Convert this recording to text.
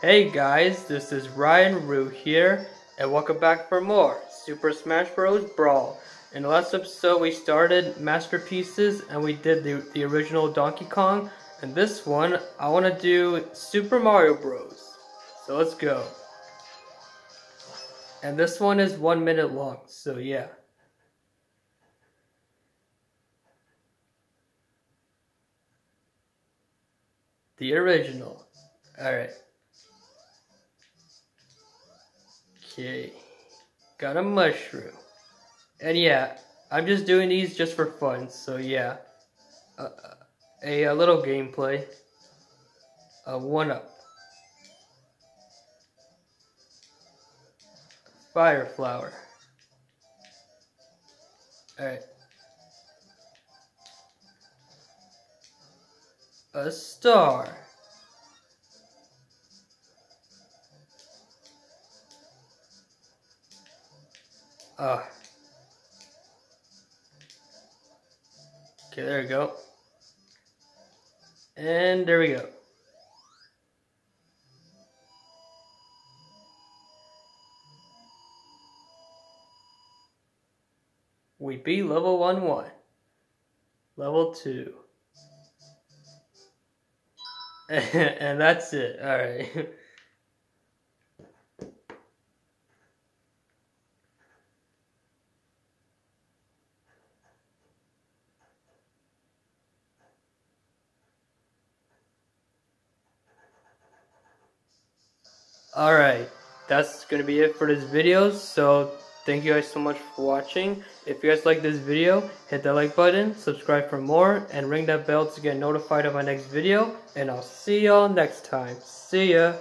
Hey guys, this is Ryan Roo here, and welcome back for more Super Smash Bros. Brawl. In the last episode, we started Masterpieces, and we did the, the original Donkey Kong. And this one, I want to do Super Mario Bros. So let's go. And this one is one minute long, so yeah. The original. Alright. Okay. Got a mushroom. And yeah, I'm just doing these just for fun, so yeah. Uh, a, a little gameplay. A one up. Fire flower. Alright. A star. Ah. Okay, there we go. And there we go. We beat level 1 1. Level 2. and that's it. Alright. Alright, that's going to be it for this video. So, thank you guys so much for watching. If you guys like this video, hit that like button, subscribe for more, and ring that bell to get notified of my next video. And I'll see y'all next time. See ya!